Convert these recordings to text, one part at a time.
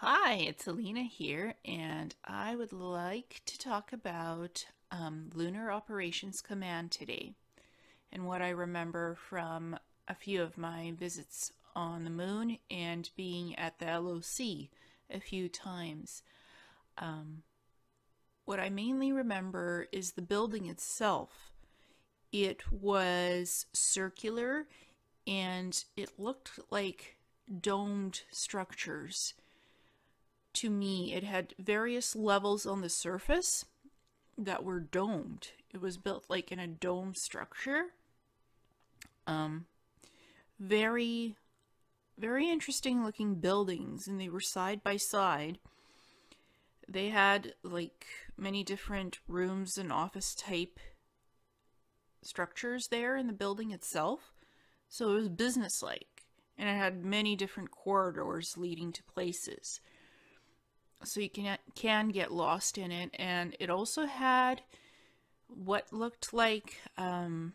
Hi, it's Ileana here, and I would like to talk about um, Lunar Operations Command today and what I remember from a few of my visits on the moon and being at the LOC a few times. Um, what I mainly remember is the building itself. It was circular and it looked like domed structures to me, it had various levels on the surface that were domed. It was built like in a dome structure. Um, very, very interesting looking buildings, and they were side by side. They had like many different rooms and office type structures there in the building itself. So it was businesslike, and it had many different corridors leading to places so you can can get lost in it. And it also had what looked like um,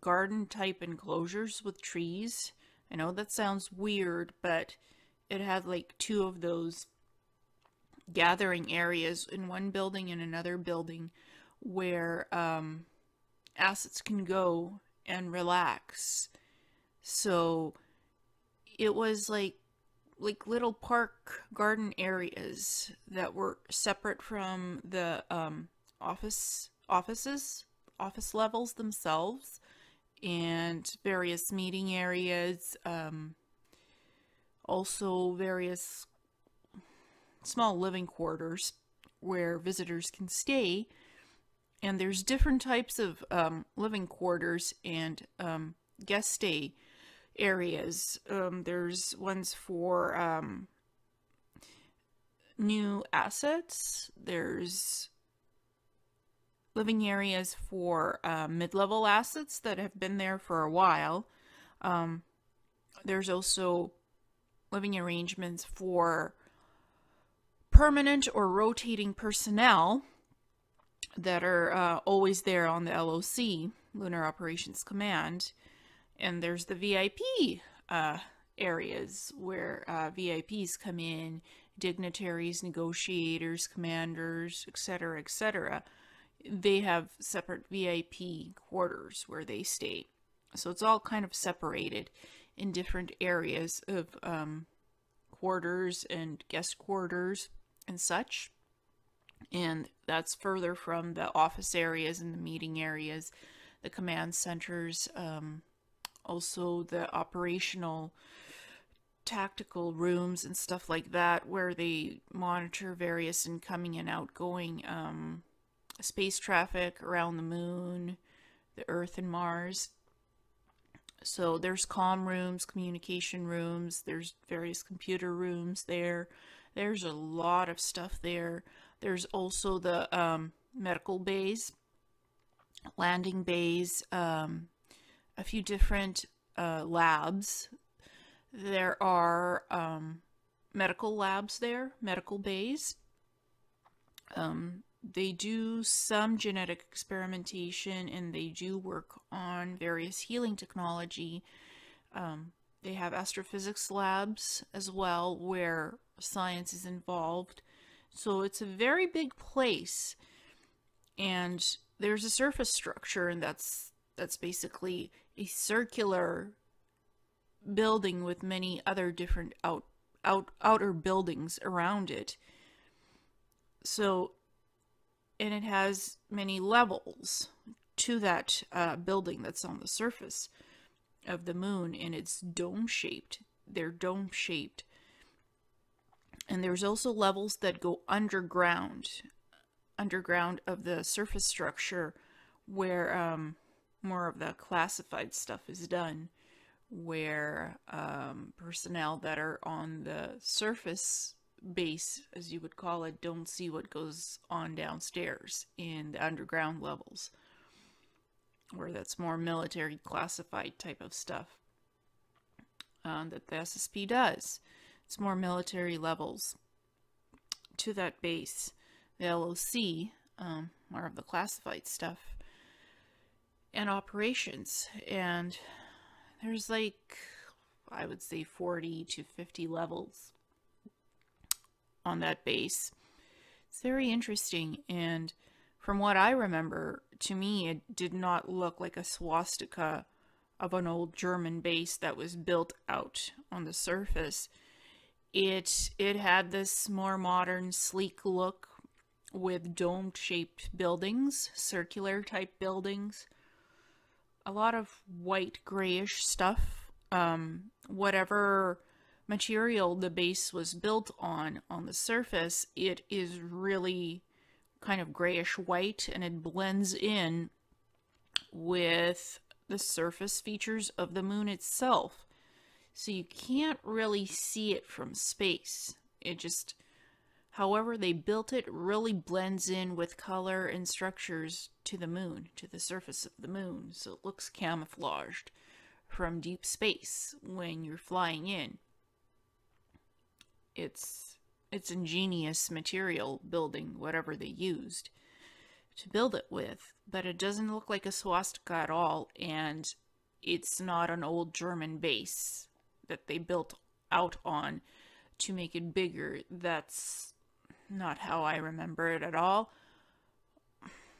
garden type enclosures with trees. I know that sounds weird but it had like two of those gathering areas in one building and another building where um, assets can go and relax. So it was like like little park garden areas that were separate from the um, office offices office levels themselves and various meeting areas um, also various small living quarters where visitors can stay. And there's different types of um, living quarters and um, guest stay areas. Um, there's ones for um, new assets. There's living areas for uh, mid-level assets that have been there for a while. Um, there's also living arrangements for permanent or rotating personnel that are uh, always there on the LOC, Lunar Operations Command and there's the VIP uh, areas where uh, VIPs come in, dignitaries, negotiators, commanders, etc., etc. They have separate VIP quarters where they stay. So it's all kind of separated in different areas of um, quarters and guest quarters and such. And that's further from the office areas and the meeting areas, the command centers, um, also the operational tactical rooms and stuff like that where they monitor various incoming and outgoing um, space traffic around the moon, the Earth and Mars. So there's com rooms, communication rooms, there's various computer rooms there. There's a lot of stuff there. There's also the um, medical bays, landing bays, um, a few different uh, labs. There are um, medical labs there, medical bays. Um, they do some genetic experimentation and they do work on various healing technology. Um, they have astrophysics labs as well where science is involved. So it's a very big place. And there's a surface structure and that's that's basically a circular building with many other different out, out outer buildings around it. So, and it has many levels to that uh, building that's on the surface of the moon, and it's dome shaped. They're dome shaped. And there's also levels that go underground, underground of the surface structure, where um, more of the classified stuff is done where um, personnel that are on the surface base, as you would call it, don't see what goes on downstairs in the underground levels, where that's more military classified type of stuff um, that the SSP does. It's more military levels to that base. The LOC, um, more of the classified stuff and operations. And there's like, I would say 40 to 50 levels on that base. It's very interesting, and from what I remember, to me, it did not look like a swastika of an old German base that was built out on the surface. It it had this more modern, sleek look with dome-shaped buildings, circular type buildings. A lot of white grayish stuff. Um, whatever material the base was built on on the surface, it is really kind of grayish white and it blends in with the surface features of the moon itself. So you can't really see it from space. It just, however they built it, really blends in with color and structures to the moon, to the surface of the moon. So it looks camouflaged from deep space when you're flying in. It's it's ingenious material building whatever they used to build it with, but it doesn't look like a swastika at all, and it's not an old German base that they built out on to make it bigger. That's not how I remember it at all.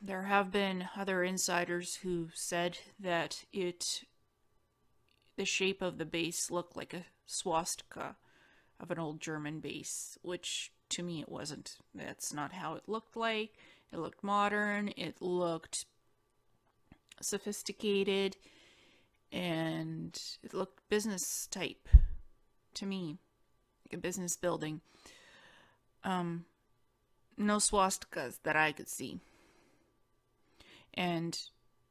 There have been other insiders who said that it the shape of the base looked like a swastika of an old German base, which to me it wasn't. That's not how it looked like. It looked modern, it looked sophisticated, and it looked business type to me, like a business building. Um, no swastikas that I could see. And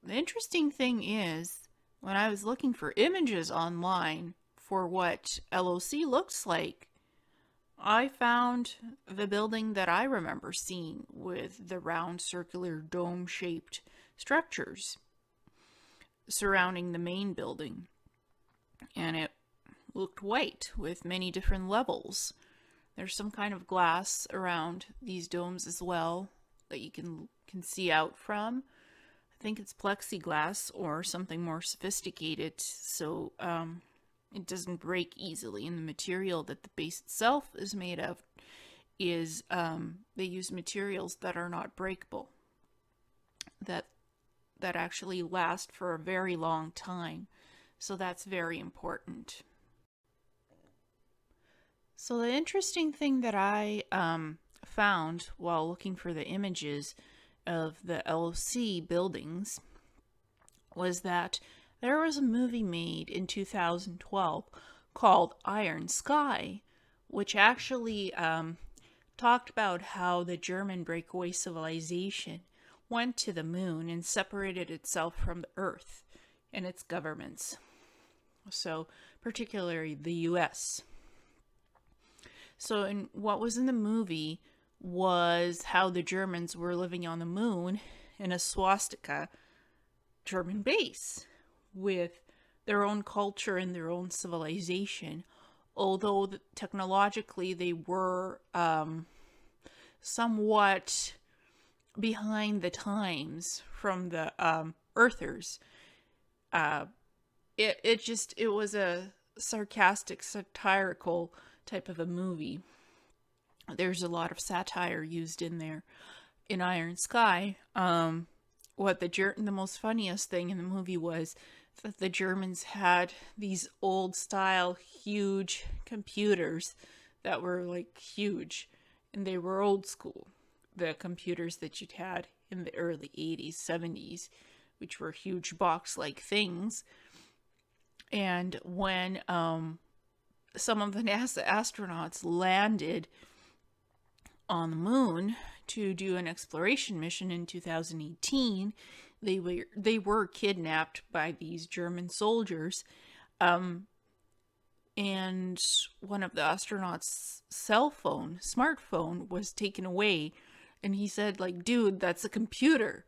the interesting thing is, when I was looking for images online for what LOC looks like, I found the building that I remember seeing with the round circular dome shaped structures surrounding the main building. And it looked white with many different levels. There's some kind of glass around these domes as well that you can can see out from. I think it's plexiglass or something more sophisticated. So um, it doesn't break easily and the material that the base itself is made of is um, they use materials that are not breakable that that actually last for a very long time so that's very important so the interesting thing that i um, found while looking for the images of the loc buildings was that there was a movie made in 2012 called Iron Sky, which actually um, talked about how the German breakaway civilization went to the moon and separated itself from the Earth and its governments. So, particularly the US. So, in what was in the movie was how the Germans were living on the moon in a swastika German base with their own culture and their own civilization, although technologically they were um, somewhat behind the times from the um, Earthers. Uh, it it just it was a sarcastic, satirical type of a movie. There's a lot of satire used in there. In Iron Sky, um, what the the most funniest thing in the movie was that the Germans had these old style huge computers that were like huge and they were old school. The computers that you'd had in the early 80s, 70s, which were huge box like things. And when um, some of the NASA astronauts landed on the moon to do an exploration mission in 2018, they were they were kidnapped by these German soldiers, um, and one of the astronauts' cell phone, smartphone, was taken away, and he said, "Like, dude, that's a computer."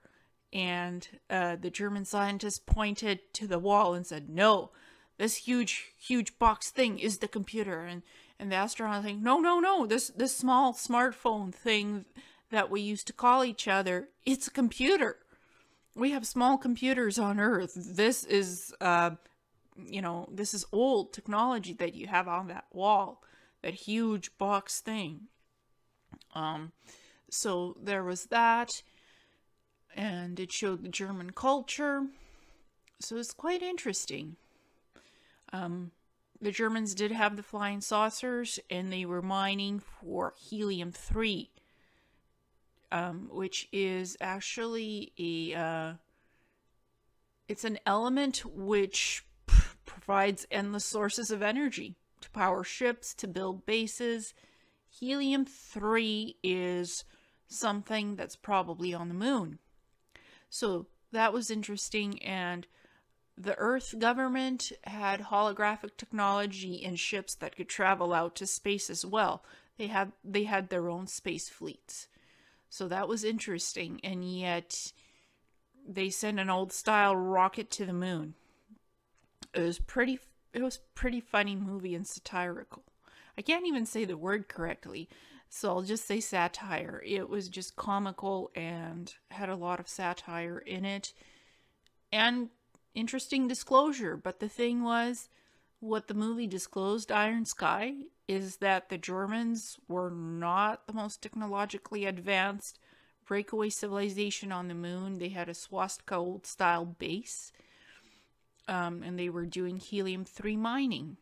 And uh, the German scientist pointed to the wall and said, "No, this huge, huge box thing is the computer." And and the astronaut think, "No, no, no, this this small smartphone thing." that we used to call each other, it's a computer we have small computers on Earth. This is, uh, you know, this is old technology that you have on that wall, that huge box thing. Um, so there was that, and it showed the German culture. So it's quite interesting. Um, the Germans did have the flying saucers, and they were mining for helium 3, um, which is actually a. Uh, it's an element which provides endless sources of energy to power ships, to build bases. Helium 3 is something that's probably on the moon. So that was interesting, and the Earth government had holographic technology in ships that could travel out to space as well. They had they had their own space fleets. So that was interesting, and yet they sent an old style rocket to the moon. It was pretty it was pretty funny movie and satirical. I can't even say the word correctly, so I'll just say satire. It was just comical and had a lot of satire in it and interesting disclosure. But the thing was, what the movie disclosed, Iron Sky, is that the Germans were not the most technologically advanced breakaway civilization on the moon. They had a swastika old style base. Um, and they were doing helium 3 mining.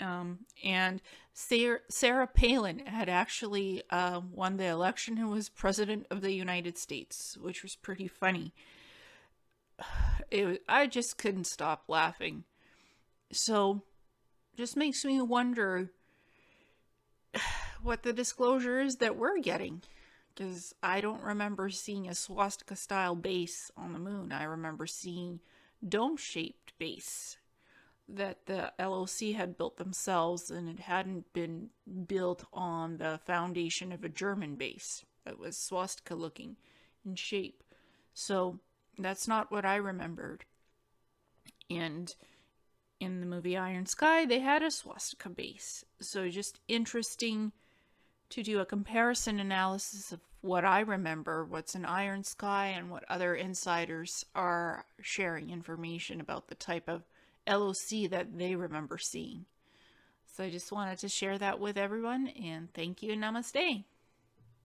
Um, and Sarah, Sarah, Palin had actually uh, won the election and was president of the United States, which was pretty funny. It, I just couldn't stop laughing. So, just makes me wonder what the disclosure is that we're getting because I don't remember seeing a swastika style base on the moon. I remember seeing dome shaped base that the LOC had built themselves and it hadn't been built on the foundation of a German base that was swastika looking in shape. So that's not what I remembered. And in the movie Iron Sky, they had a swastika base. So just interesting to do a comparison analysis of what I remember, what's in Iron Sky, and what other insiders are sharing information about the type of LOC that they remember seeing. So I just wanted to share that with everyone, and thank you, namaste.